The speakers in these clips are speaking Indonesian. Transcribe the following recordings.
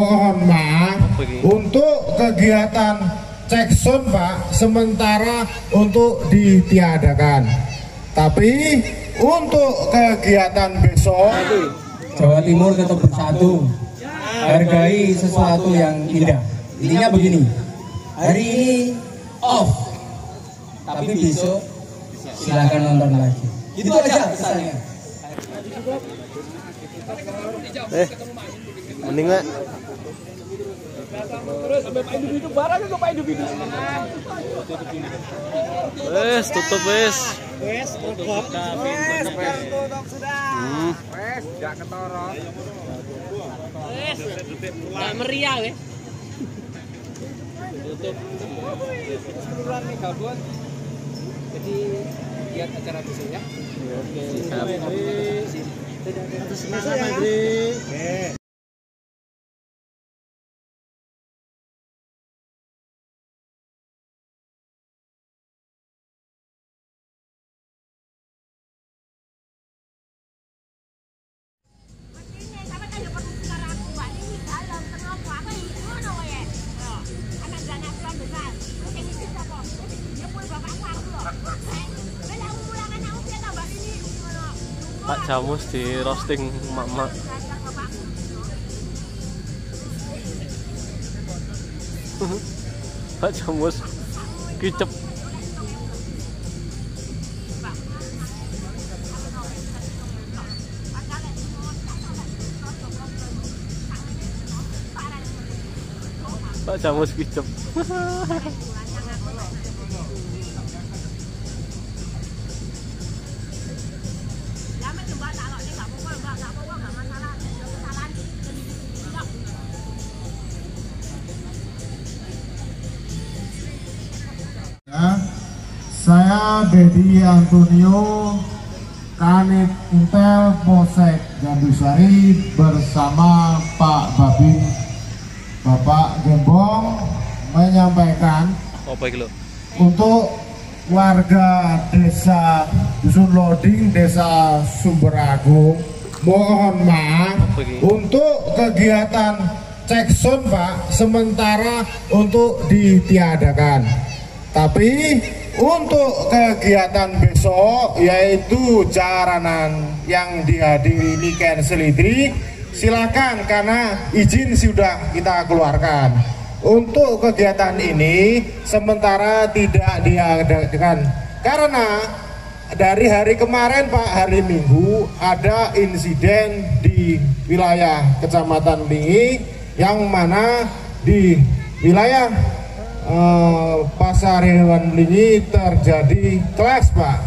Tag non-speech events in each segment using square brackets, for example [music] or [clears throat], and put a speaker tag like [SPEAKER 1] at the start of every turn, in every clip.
[SPEAKER 1] Mohon maaf. Untuk kegiatan cek sound Pak sementara untuk ditiadakan. Tapi untuk kegiatan besok
[SPEAKER 2] Jawa Timur tetap bersatu hargai sesuatu yang indah. Intinya begini. Hari ini off. Tapi besok silahkan nonton lagi. Itu aja pesannya
[SPEAKER 3] Eh, mending nggak? Wes, tutup wes.
[SPEAKER 4] Wes, tutup. Wes, tutup sudah.
[SPEAKER 3] Hmm.
[SPEAKER 4] Wes, gak ketorot.
[SPEAKER 5] Wes, gak meriah wes.
[SPEAKER 4] Seluruhan nih gabut. Jadi lihat acara besok ya.
[SPEAKER 5] Semangat Andre. Pak Jamus di roasting mak-mak. Pak Jamus kicep. Pak Jamus kicep. [laughs]
[SPEAKER 1] Dedi Antonio Kanit Intel Polsek Gandusari bersama Pak Babin Bapak Gembong menyampaikan
[SPEAKER 3] lho?
[SPEAKER 1] untuk warga desa Dusun Loding, desa Sumberagung mohon maaf untuk kegiatan cek sound Pak sementara untuk ditiadakan. Tapi untuk kegiatan besok yaitu jaranan yang dihadiri Niken Selidri silakan karena izin sudah kita keluarkan. Untuk kegiatan ini sementara tidak diadakan. Karena dari hari kemarin Pak hari Minggu ada insiden di wilayah Kecamatan Lingi yang mana di wilayah eh, Pasar Hewan Lingi terjadi kelas Pak.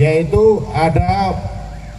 [SPEAKER 1] Yaitu ada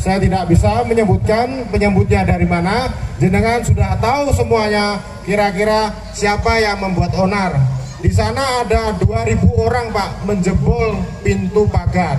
[SPEAKER 1] saya tidak bisa menyebutkan penyebutnya dari mana. Jenengan sudah tahu semuanya kira-kira siapa yang membuat onar. Di sana ada 2000 orang Pak menjebol pintu pagar.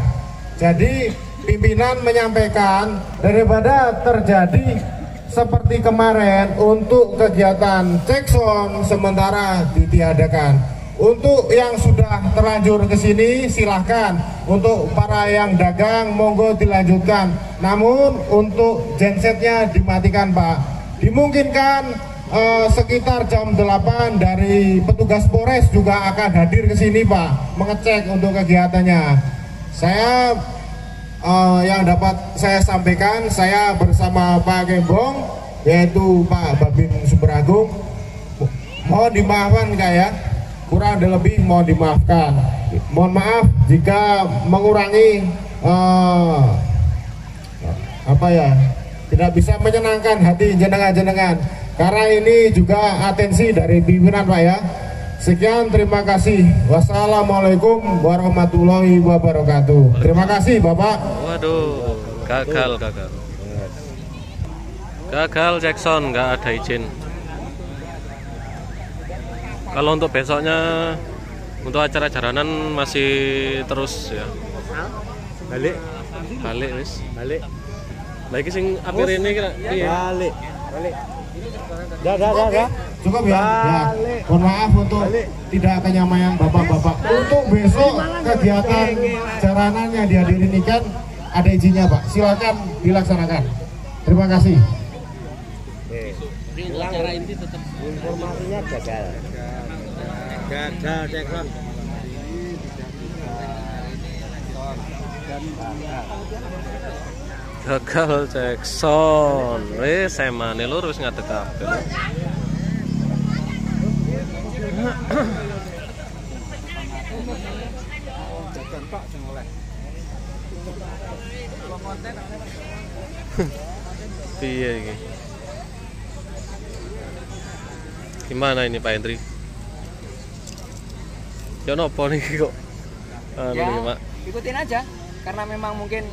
[SPEAKER 1] Jadi pimpinan menyampaikan daripada terjadi seperti kemarin untuk kegiatan cekson sementara ditiadakan. Untuk yang sudah terlanjur ke sini silahkan. Untuk para yang dagang monggo dilanjutkan. Namun untuk gensetnya dimatikan Pak. Dimungkinkan eh, sekitar jam 8 dari petugas Polres juga akan hadir ke sini Pak mengecek untuk kegiatannya. Saya eh, yang dapat saya sampaikan, saya bersama Pak Gembong, yaitu Pak Babin Sumeragung. Mohon dimaafkan Kak ya, kurang dan lebih mohon dimaafkan. Mohon maaf jika mengurangi eh, apa ya, tidak bisa menyenangkan hati jenengan-jenengan. Karena ini juga atensi dari pimpinan Pak ya. Sekian terima kasih. Wassalamualaikum warahmatullahi wabarakatuh. Terima kasih Bapak.
[SPEAKER 3] Waduh, gagal, gagal. Gagal Jackson, nggak ada izin. Kalau untuk besoknya, untuk acara jaranan masih terus ya.
[SPEAKER 4] Balik,
[SPEAKER 3] Balik wis.
[SPEAKER 4] balik,
[SPEAKER 3] Lagi sing akhir ini kira iya.
[SPEAKER 4] balik, balik. Dah, dah, dah, dah.
[SPEAKER 1] Cukup ya. ya.
[SPEAKER 4] Balik.
[SPEAKER 1] Mohon maaf untuk tidak kenyamanan Bapak-bapak. Untuk besok kegiatan jaranan yang dihadiri ini kan ada izinnya Pak. Silakan dilaksanakan. Terima kasih.
[SPEAKER 4] Acara inti tetap
[SPEAKER 1] informasinya gagal gagal cekron
[SPEAKER 3] gagal Jackson. Wis semane lur wis ngadeg kabeh. Piye iki? Gimana ini Pak Hendri ya nopo nih kok anu
[SPEAKER 2] Ya,
[SPEAKER 3] Mak
[SPEAKER 2] ikutin aja karena memang mungkin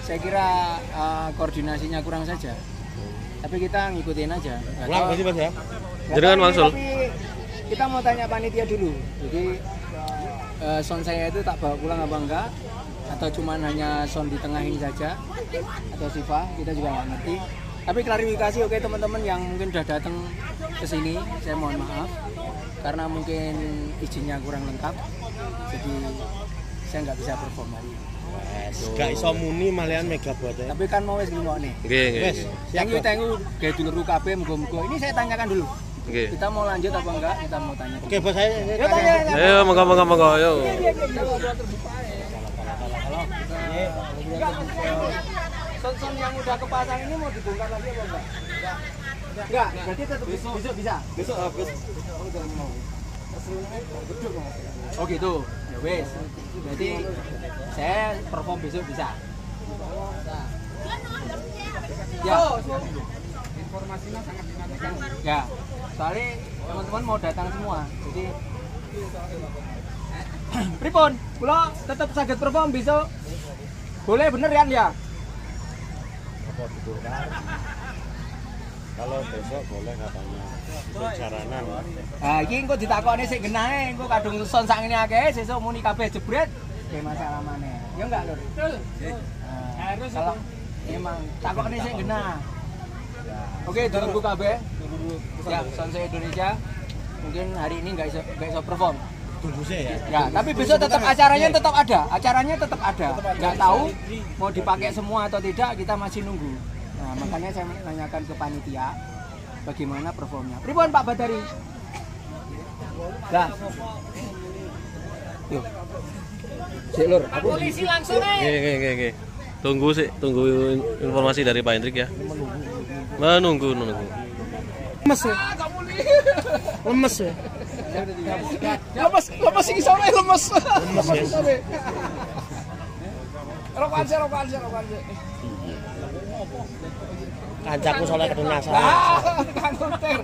[SPEAKER 2] saya kira eh, koordinasinya kurang saja. Tapi kita ngikutin aja. Nggak
[SPEAKER 1] ulang
[SPEAKER 2] tahu-
[SPEAKER 1] berarti mas ya
[SPEAKER 3] wangsul?
[SPEAKER 2] Tapi kita mau tanya panitia dulu. Jadi eh, sound saya itu tak bawa pulang apa enggak? Atau cuman hanya sound di tengah ini saja? Atau Siva? Kita juga nggak ngerti. Tapi klarifikasi oke teman-teman yang mungkin udah datang ke sini, saya mohon maaf karena mungkin izinnya kurang lengkap. Jadi saya nggak bisa perform hari ini.
[SPEAKER 1] gak iso muni malian mega buat ya
[SPEAKER 2] Tapi kan mau wes ngrungok nih.
[SPEAKER 3] nggih nggih
[SPEAKER 1] Wes.
[SPEAKER 2] Thank you, thank you. Kayak dulur kabeh muga-muga. Ini saya tanyakan dulu.
[SPEAKER 3] nggih
[SPEAKER 2] Kita mau lanjut apa enggak? Kita mau tanya.
[SPEAKER 1] oke bos saya
[SPEAKER 2] Yuk tanya.
[SPEAKER 3] ayo monggo monggo monggo ayo
[SPEAKER 2] Son-son yang udah kepasang ini mau dibongkar lagi apa enggak? Enggak. Berarti tetap besok, besok bisa. Besok habis. Oh, udah mau. Oh gitu. Ya wes. Berarti saya perform besok bisa. Ya. Informasinya sangat dinantikan. Ya. Soalnya teman-teman mau datang semua. Jadi [clears throat] Pripun, kula tetap sakit perform besok. Boleh bener kan ya?
[SPEAKER 1] Kalau besok boleh katanya jaranan
[SPEAKER 2] Nah, iki engko ditakoni sik genahe, engko kadung son sak ngene akeh, sesuk muni kabeh jebret, kayak masalah maneh. Ya enggak, Lur? Betul. Harus kalau emang takoni sik genah. Oke, dulurku kabeh. Ya, son Indonesia. Mungkin hari ini enggak iso enggak iso perform.
[SPEAKER 1] tunggu saya ya
[SPEAKER 2] Ya, tapi besok tetap acaranya tetap ada. Acaranya tetap ada. Enggak tahu mau dipakai semua atau tidak, kita masih nunggu. Nah, makanya saya menanyakan ke panitia bagaimana performnya. Pripun Pak Badari? Lah. Yuk. Sik Lur, aku polisi langsung
[SPEAKER 3] nggih nggih nggih nggih tunggu sih tunggu in- informasi dari Pak Hendrik ya menunggu menunggu
[SPEAKER 2] lemes ya. Lemes ya. Lemes, lemes iki sore lemes. Lemes sore. Rokokan sih, rokokan sih, rokokan sih.
[SPEAKER 1] Kancaku
[SPEAKER 2] Ah, kan konter.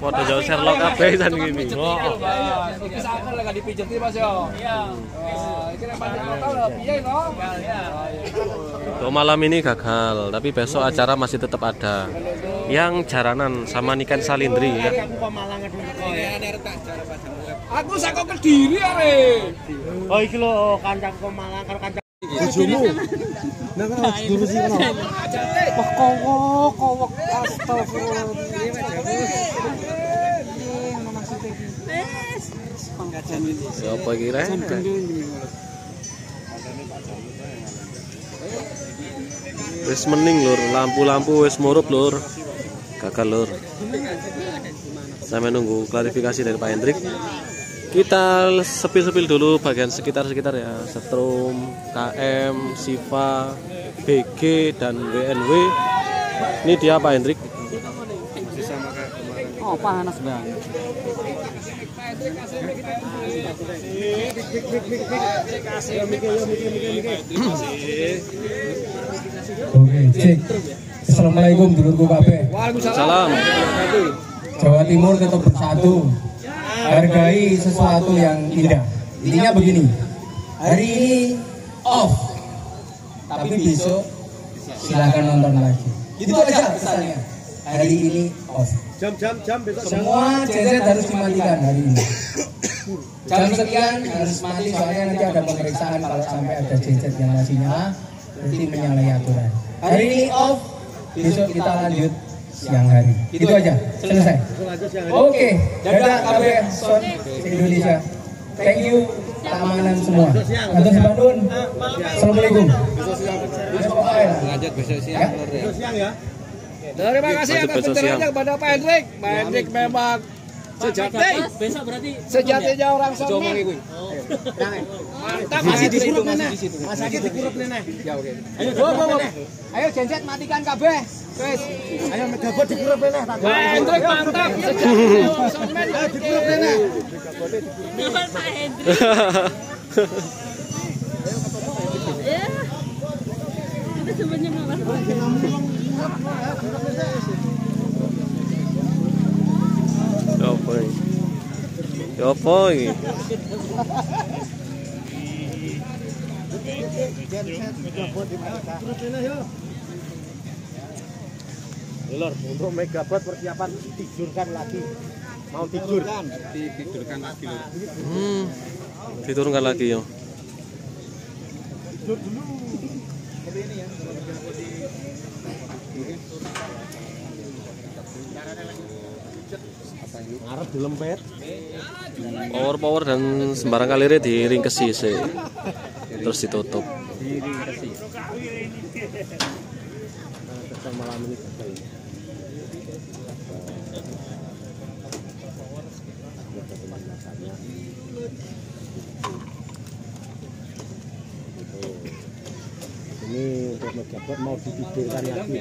[SPEAKER 3] Podo jauh Sherlock kabeh san gini.
[SPEAKER 2] Iki sakit lagi dipijeti Mas yo. Iya. Iki nek pancen lokal lho, piye no?
[SPEAKER 3] Untuk malam ini gagal, tapi besok acara masih tetap ada. Yang jaranan sama Niken Salindri ya.
[SPEAKER 1] aku kok malah ngedung kok ya
[SPEAKER 2] Aku saka Kediri are.
[SPEAKER 1] oh iki lho kancaku malah karo kancaku bojomu nah kan guru sih kono
[SPEAKER 2] Wah kowok, kowok astagfirullah.
[SPEAKER 3] Ya apa kira? Wis mening lur, lampu-lampu wis murup lur. Gagal lur. Sampai nunggu klarifikasi dari Pak Hendrik. Kita sepil-sepil dulu bagian sekitar-sekitar ya. Setrum, KM, Siva, BG dan WNW. Ini dia Pak Hendrik.
[SPEAKER 2] Oh, panas banget.
[SPEAKER 6] Oke, cek. Assalamualaikum dulurku kabeh.
[SPEAKER 3] Salam.
[SPEAKER 6] Jawa Timur tetap bersatu. Hargai sesuatu yang indah. Intinya begini. Hari ini off. Tapi besok silakan nonton lagi. Itu aja pesannya. Hari ini off.
[SPEAKER 1] jam jam jam besok
[SPEAKER 6] Semua CZ harus dimatikan hari ini. Jam sekian harus mati soalnya nanti ada pemeriksaan kalau sampai ada CZ yang masih nyala berarti menyalahi aturan. Hari ini off, besok kita lanjut siang hari. Itu aja, selesai. Oke, dadah KB Son Indonesia. Thank you keamanan semua. Atur Bandung. Assalamualaikum. Besok siang.
[SPEAKER 4] Lanjut besok siang.
[SPEAKER 6] Ya.
[SPEAKER 1] besok siang ya
[SPEAKER 2] Terima kasih atas pencerahannya kepada Pak Hendrik. Pak Hendrik memang sejati.
[SPEAKER 7] Besok berarti
[SPEAKER 2] Sejatinya orang sombong. Mantap. Masih di situ, masih di situ.
[SPEAKER 7] Masih di kurup nenek.
[SPEAKER 2] Ya oke.
[SPEAKER 7] Ayo. Ayo genset matikan kabeh. Wes. Ayo megabot di kurup nenek.
[SPEAKER 2] Pak Hendrik mantap. [laughs] Sejatinya orang sombong.
[SPEAKER 7] Di kurup nenek.
[SPEAKER 8] Ya. Itu sebenarnya malah.
[SPEAKER 3] Ya apa ini?
[SPEAKER 4] Lor, untuk megabat persiapan tidurkan lagi. Mau tidur.
[SPEAKER 2] Tidurkan lagi.
[SPEAKER 3] Hmm. Diturunkan lagi yo.
[SPEAKER 4] Ngarep dilempet.
[SPEAKER 3] Power power dan sembarang kalirnya diringkesi sih. Terus ditutup.
[SPEAKER 4] malam ini untuk megabat mau ditidurkan lagi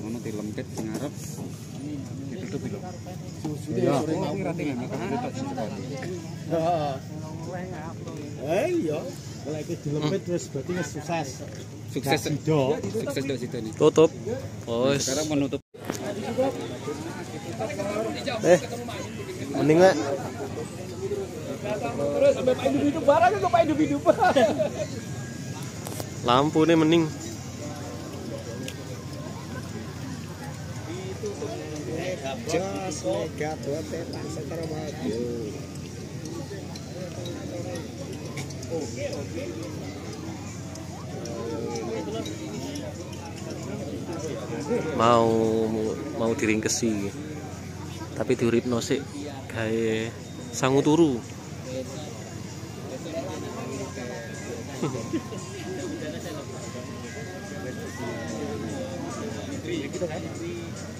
[SPEAKER 2] ngono dilempit sing ngarep. Ditutup lho.
[SPEAKER 4] Eh iya, terus berarti sukses.
[SPEAKER 2] Sukses.
[SPEAKER 4] Sido.
[SPEAKER 2] Sukses situ nih.
[SPEAKER 3] Tutup. Oh.
[SPEAKER 2] Sekarang menutup.
[SPEAKER 3] eh. Mending nggak?
[SPEAKER 2] Terus sampai Pak Individu barang ke Pak Individu.
[SPEAKER 3] Lampu nih mending.
[SPEAKER 4] Jos megabat tetan setara maju.
[SPEAKER 3] Mau mau diringkesi. Tapi diuripnosi gawe sangu turu. [laughs]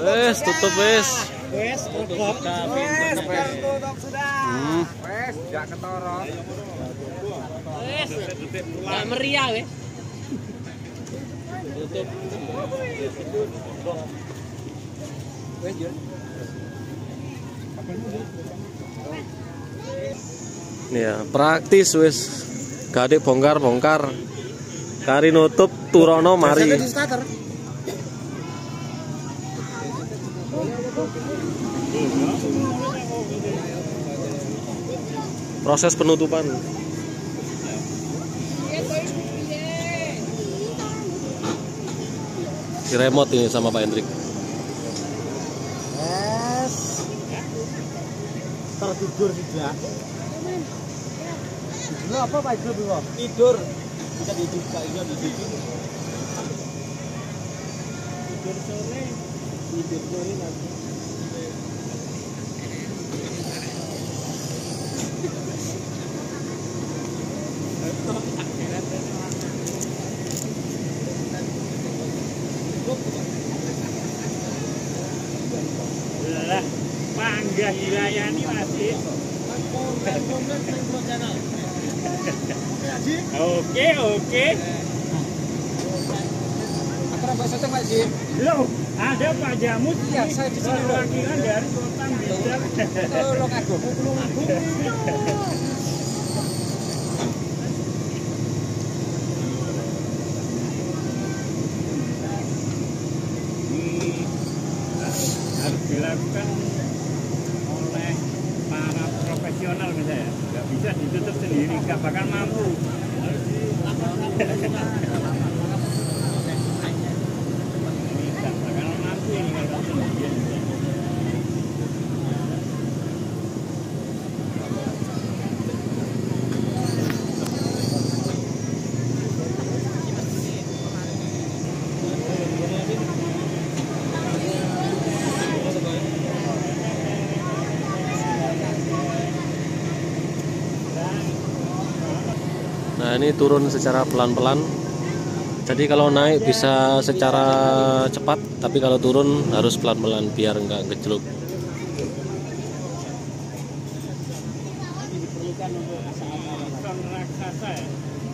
[SPEAKER 4] Wes,
[SPEAKER 3] tutup wes.
[SPEAKER 4] Wes, tutup. Wes, tutup sudah.
[SPEAKER 3] Hmm.
[SPEAKER 2] Wes, jak ketara.
[SPEAKER 8] Nggak meriah weh.
[SPEAKER 3] Ya, praktis wes. Gak ada bongkar-bongkar. Kari nutup turono mari. Proses penutupan. Di remote ini sama Pak Hendrik.
[SPEAKER 4] Yes. Tertidur tidak. Tidur apa Pak Ibu?
[SPEAKER 7] Tidur. Bisa dibuka, bisa dibuka.
[SPEAKER 4] Tidur sore. Tidur sore nanti.
[SPEAKER 9] Lah, panggah dilayani masih. Oke, oke.
[SPEAKER 6] Pak Soteng Pak Ji.
[SPEAKER 9] Loh, ada Pak Jamus.
[SPEAKER 6] Iya, saya di sini.
[SPEAKER 9] Perwakilan dari kota Blitar.
[SPEAKER 6] Tolong aku.
[SPEAKER 9] Ini harus dilakukan oleh para profesional misalnya. Nggak bisa ditutup sendiri, nggak bakal mampu. Harus Ini nggak bakal mampu ini kalau sendirian.
[SPEAKER 3] Nah ini turun secara pelan-pelan. Jadi kalau naik bisa secara cepat, tapi kalau turun harus pelan-pelan biar nggak gejluk.
[SPEAKER 9] Son raksasa ya.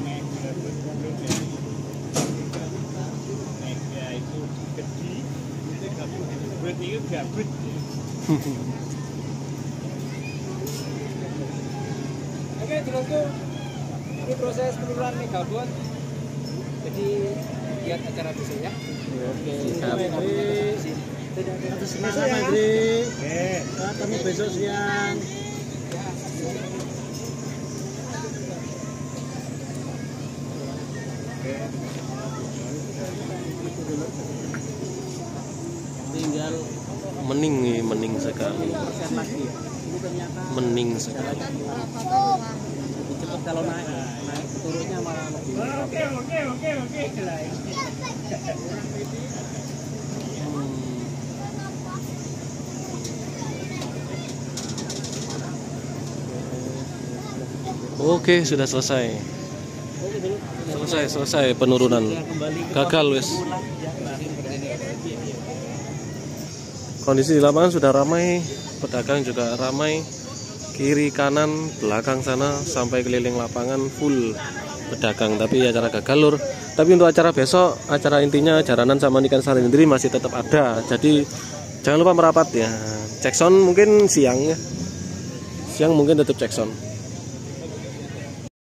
[SPEAKER 9] Mega betul ya. Mega itu gede, itu gabut, gabut itu gabut.
[SPEAKER 6] Oke, dulurku. Ini proses penurunan nih gabut. Jadi lihat acara besok ya. Oke.
[SPEAKER 9] Atas semangat Andri. Ketemu besok siang.
[SPEAKER 5] tinggal
[SPEAKER 3] Mening nih, mening sekali. Mening sekali.
[SPEAKER 5] cepat kalau naik naik turunnya malah lebih
[SPEAKER 9] Oke, oke, oke, oke.
[SPEAKER 3] Oke, sudah selesai. Selesai, selesai penurunan. Gagal wes. Kondisi di lapangan sudah ramai, pedagang juga ramai. Kiri, kanan, belakang sana sampai keliling lapangan full pedagang. Tapi acara gagal lur. Tapi untuk acara besok, acara intinya jaranan sama ikan sari sendiri masih tetap ada. Jadi jangan lupa merapat ya. Cek mungkin siang ya. Siang mungkin tetap cek sound.